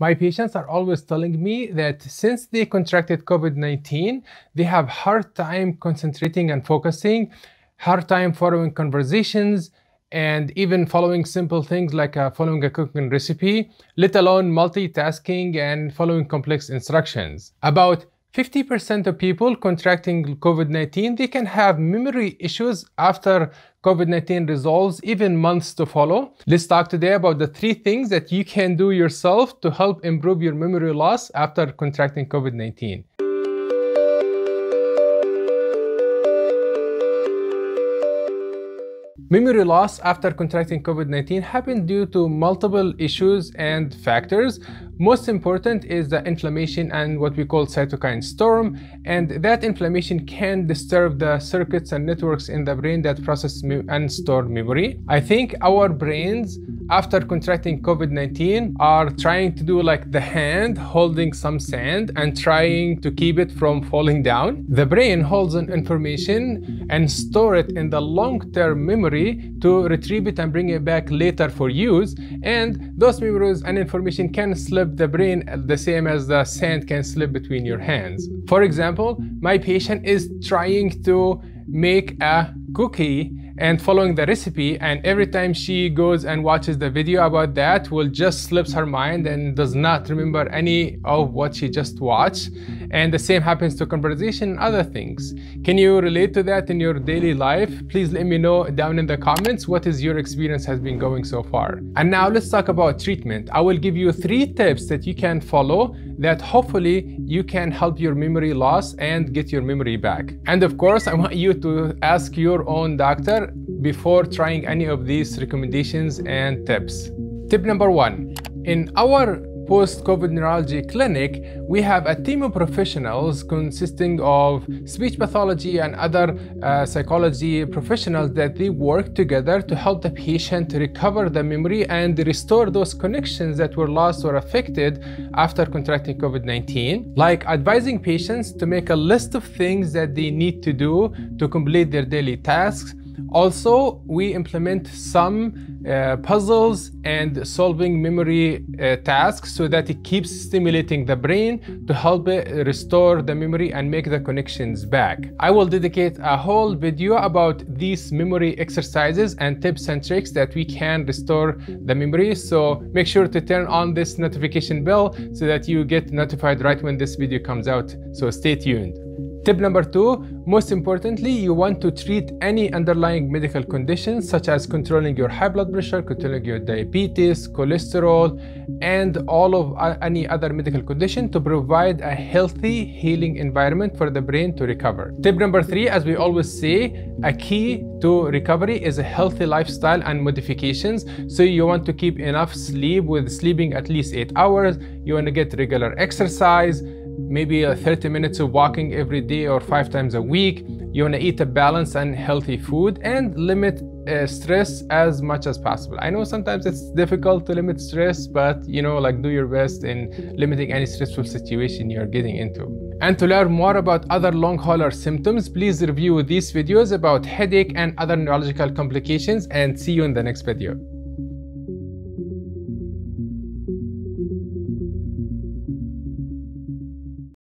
My patients are always telling me that since they contracted COVID-19, they have hard time concentrating and focusing, hard time following conversations, and even following simple things like uh, following a cooking recipe, let alone multitasking and following complex instructions. About 50% of people contracting COVID-19, they can have memory issues after COVID-19 resolves, even months to follow. Let's talk today about the three things that you can do yourself to help improve your memory loss after contracting COVID-19. Memory loss after contracting COVID-19 happens due to multiple issues and factors. Most important is the inflammation and what we call cytokine storm. And that inflammation can disturb the circuits and networks in the brain that process and store memory. I think our brains after contracting COVID-19 are trying to do like the hand holding some sand and trying to keep it from falling down. The brain holds an information and store it in the long-term memory to retrieve it and bring it back later for use. And those memories and information can slip the brain the same as the sand can slip between your hands. For example, my patient is trying to make a cookie and following the recipe and every time she goes and watches the video about that will just slips her mind and does not remember any of what she just watched. And the same happens to conversation and other things. Can you relate to that in your daily life? Please let me know down in the comments what is your experience has been going so far. And now let's talk about treatment. I will give you three tips that you can follow that hopefully you can help your memory loss and get your memory back and of course i want you to ask your own doctor before trying any of these recommendations and tips. Tip number one, in our post-COVID neurology clinic, we have a team of professionals consisting of speech pathology and other uh, psychology professionals that they work together to help the patient to recover the memory and restore those connections that were lost or affected after contracting COVID-19, like advising patients to make a list of things that they need to do to complete their daily tasks, also, we implement some uh, puzzles and solving memory uh, tasks so that it keeps stimulating the brain to help it restore the memory and make the connections back. I will dedicate a whole video about these memory exercises and tips and tricks that we can restore the memory. So make sure to turn on this notification bell so that you get notified right when this video comes out. So stay tuned. Tip number two, most importantly, you want to treat any underlying medical conditions such as controlling your high blood pressure, controlling your diabetes, cholesterol, and all of uh, any other medical condition to provide a healthy healing environment for the brain to recover. Tip number three, as we always say, a key to recovery is a healthy lifestyle and modifications. So you want to keep enough sleep with sleeping at least eight hours. You want to get regular exercise maybe uh, 30 minutes of walking every day or five times a week. You want to eat a balanced and healthy food and limit uh, stress as much as possible. I know sometimes it's difficult to limit stress, but you know, like do your best in limiting any stressful situation you're getting into. And to learn more about other long hauler symptoms, please review these videos about headache and other neurological complications and see you in the next video.